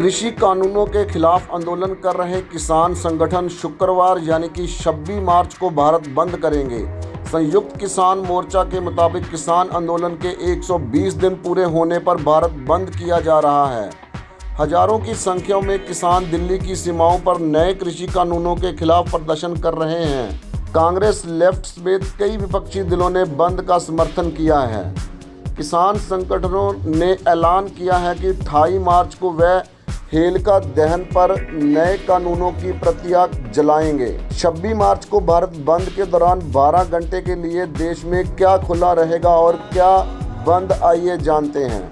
कृषि कानूनों के खिलाफ आंदोलन कर रहे किसान संगठन शुक्रवार यानी कि 26 मार्च को भारत बंद करेंगे। संयुक्त किसान मोर्चा के मुताबिक किसान आंदोलन के 120 दिन पूरे होने पर भारत बंद किया जा रहा है। हज़ारों की संख्या में किसान दिल्ली की सीमाओं पर नए कृषि कानूनों के खिलाफ प्रदर्शन कर रहे हैं। कांग्रेस लेफ़्ट समेत कई विपक्षी दलों ने बंद का समर्थन किया है। किसान संगठनों ने ऐलान किया है कि 28 मार्च को वह हेलका दहन पर नए कानूनों की प्रतियाँ जलाएँगे। 26 मार्च को भारत बंद के दौरान 12 घंटे के लिए देश में क्या खुला रहेगा और क्या बंद आइए जानते हैं।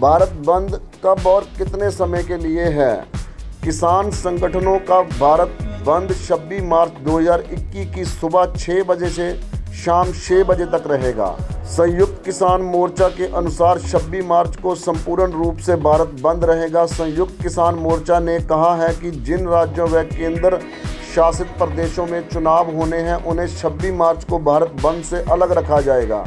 भारत बंद कब और कितने समय के लिए है? किसान संगठनों का भारत बंद 26 मार्च 2021 की सुबह 6 बजे से शाम छह बजे तक रहेगा। संयुक्त किसान मोर्चा के अनुसार 26 मार्च को संपूर्ण रूप से भारत बंद रहेगा। संयुक्त किसान मोर्चा ने कहा है कि जिन राज्यों व केंद्र शासित प्रदेशों में चुनाव होने हैं, उन्हें 26 मार्च को भारत बंद से अलग रखा जाएगा।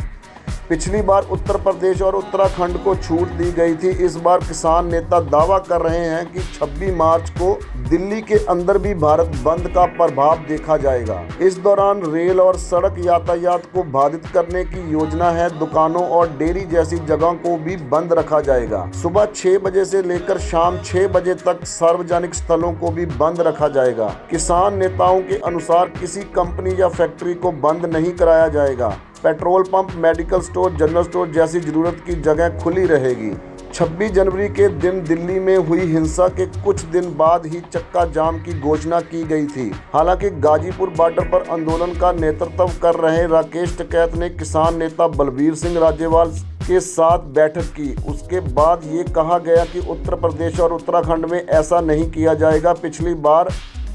पिछली बार उत्तर प्रदेश और उत्तराखंड को छूट दी गई थी। इस बार किसान नेता दावा कर रहे हैं कि 26 मार्च को दिल्ली के अंदर भी भारत बंद का प्रभाव देखा जाएगा। इस दौरान रेल और सड़क यातायात को बाधित करने की योजना है। दुकानों और डेयरी जैसी जगहों को भी बंद रखा जाएगा। सुबह छह बजे से लेकर शाम छह बजे तक सार्वजनिक स्थलों को भी बंद रखा जाएगा। किसान नेताओं के अनुसार किसी कंपनी या फैक्ट्री को बंद नहीं कराया जाएगा। Petrol pump, medical store, general store जैसी ज़रूरत की जगह खुली रहेगी। 26 जनवरी के दिन दिल्ली में हुई हिंसा के कुछ दिन बाद ही चक्का जाम की घोषणा की गई थी। हालाँकि गाजीपुर बॉर्डर पर आंदोलन का नेतृत्व कर रहे राकेश टिकैत ने किसान नेता बलबीर सिंह राजेवाल के साथ बैठक की। उसके बाद ये कहा गया कि उत्तर प्रदेश और उत्तराखंड में ऐसा नहीं किया जाएगा। पिछली बार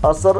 असर